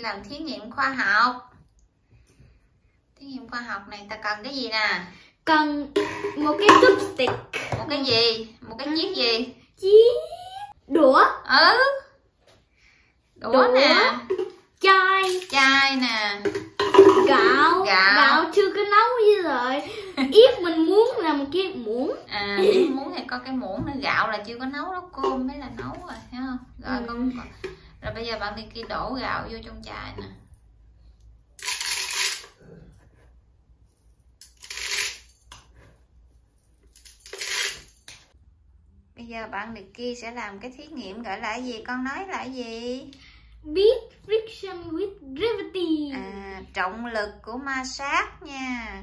làm thí nghiệm khoa học. Thí nghiệm khoa học này ta cần cái gì nè? Cần một cái chopstick một cái gì? Một cái chiếc gì? Chiếc đũa. Ừ. Đũa, Đũa. nè. Chai. Chai nè. Gạo. Gạo. chưa có nấu với rồi. If mình muốn làm một cái muỗng. À muốn thì có cái muỗng nữa. Gạo là chưa có nấu đó cơm mới là nấu rồi thấy không? Rồi Ừ. con con- rồi bây giờ bạn đi kia đổ gạo vô trong chai nè. Bây giờ bạn đi kia sẽ làm cái thí nghiệm gọi là gì? Con nói là gì? Beat friction with gravity. À trọng lực của ma sát nha.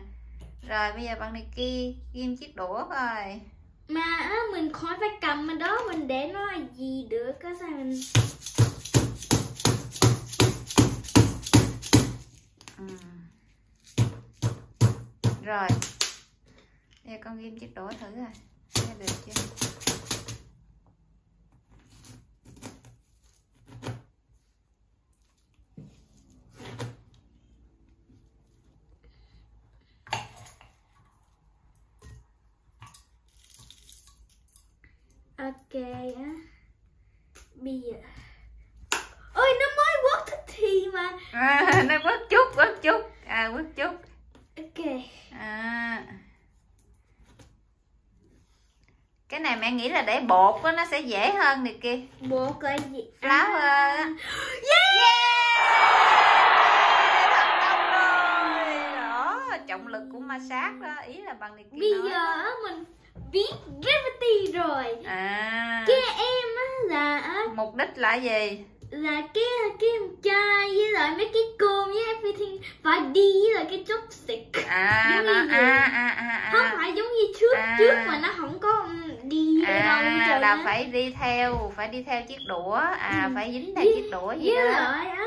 Rồi bây giờ bạn đi kia ghim chiếc đũa rồi. Mà á, mình khỏi phải cầm mà đó mình để nó là gì được có sao mình Rồi. Bây giờ con ghim chiếc đũa thử rồi. Thấy được chưa? Ok á. Bây giờ ôi nó mới quất thì mà. À, Nó quất chút À quất chút ok à. Cái này mẹ nghĩ là để bột đó, nó sẽ dễ hơn này kia. Bột là gì? Flour á. yeah! Thành công rồi. Đó trọng lực của ma sát đó Ý là bằng này kia bây nói. giờ mình beat gravity rồi. À. Cái em á là Mục đích là gì? Là cái cái chai với lại mấy cái cơm với everything. Phải đi với lại cái chopstick. À nó vậy. à à à không à phải giống như trước. À. trước mà nó không có ừ, đi ở đâu hết à trơn là á. phải đi theo phải đi theo chiếc đũa à Ừ. phải dính theo chiếc đũa gì đó lại á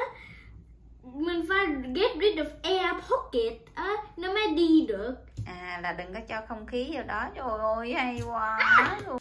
mình phải get rid of air pocket á nó mới đi được à là đừng có cho không khí vào đó trời ơi hay quá luôn